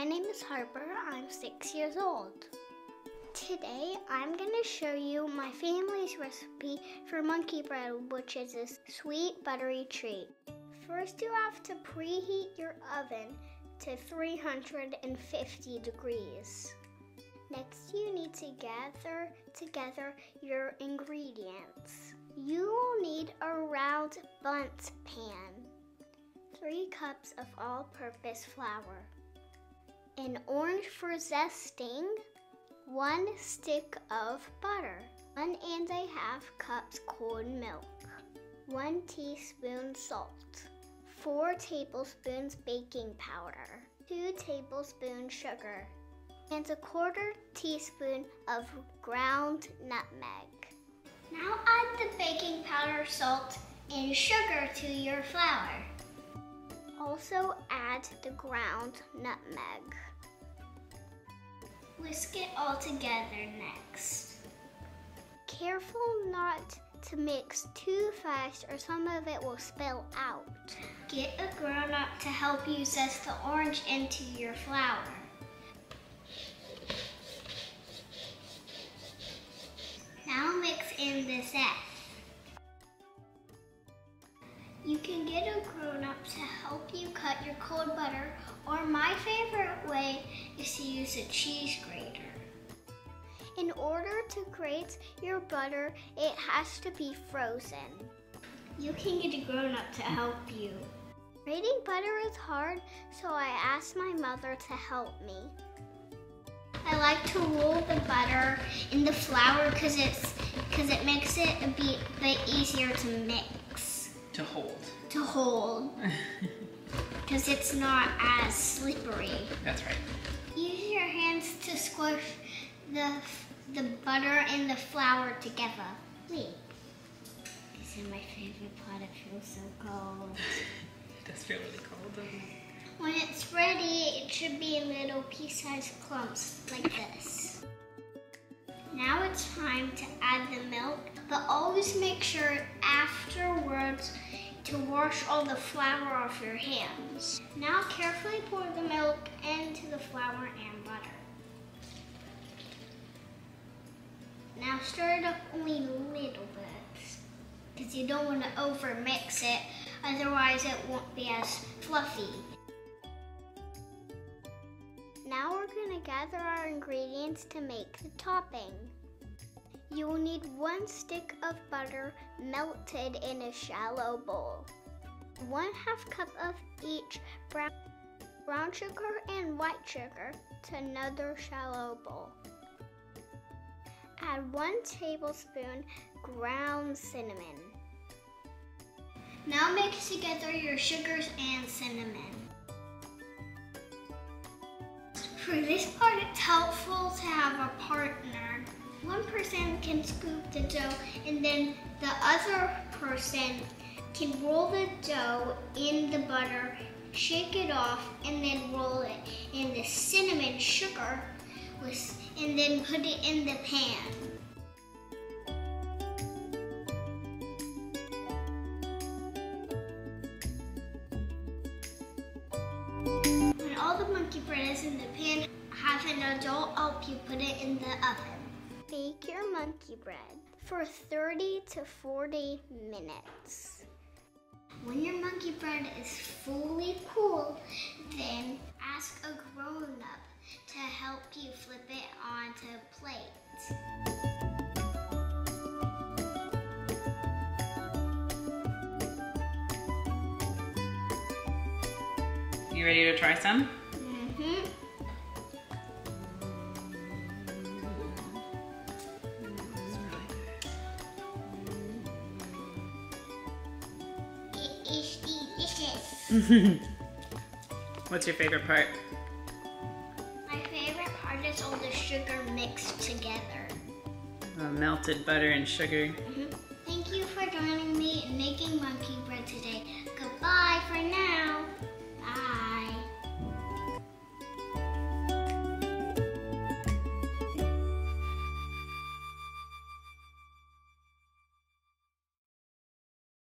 My name is Harper. I'm six years old. Today I'm going to show you my family's recipe for monkey bread, which is a sweet buttery treat. First, you have to preheat your oven to 350 degrees. Next, you need to gather together your ingredients. You will need a round bundt pan, 3 cups of all-purpose flour, an orange for zesting, 1 stick of butter, 1 and a half cups cold milk, 1 teaspoon salt, 4 tablespoons baking powder, 2 tablespoons sugar, and a quarter teaspoon of ground nutmeg. Now add the baking powder, salt, and sugar to your flour. Also add the ground nutmeg. Whisk it all together next. Careful not to mix too fast or some of it will spill out. Get a grown-up to help you zest the orange into your flour. Now mix in the zest. You can get a grown-up to help you cut your cold butter, or my favorite way is to use a cheese grater. In order to grate your butter, it has to be frozen. You can get a grown-up to help you. Grating butter is hard, so I asked my mother to help me. I like to roll the butter in the flour because it's because it makes it a bit, bit easier to mix. To hold. To hold. Because it's not as slippery. That's right. Use your hands to squish the the butter and the flour together. Wait. This is my favorite part. It feels so cold. it does feel really cold, doesn't it? When it's ready, it should be in little pea-sized clumps like this. Now it's time to add the milk, but always make sure afterwards to wash all the flour off your hands. Now carefully pour the milk into the flour and butter. Now stir it up only a little bit because you don't want to over mix it, otherwise it won't be as fluffy. Now we're going to gather our ingredients to make the topping. You will need one stick of butter melted in a shallow bowl. One half cup of each brown, brown sugar and white sugar to another shallow bowl. Add one tablespoon ground cinnamon. Now mix together your sugars and cinnamon. For this part, it's helpful to have a partner. One person can scoop the dough and then the other person can roll the dough in the butter, shake it off, and then roll it in the cinnamon sugar and then put it in the pan. When all the monkey bread is in the pan, have an adult help you put it in the oven. Bake monkey bread for 30 to 40 minutes. When your monkey bread is fully cool, then ask a grown-up to help you flip it onto a plate. You ready to try some? What's your favorite part? My favorite part is all the sugar mixed together. The melted butter and sugar. Mm -hmm. Thank you for joining me in making monkey bread today. Goodbye for now. Bye.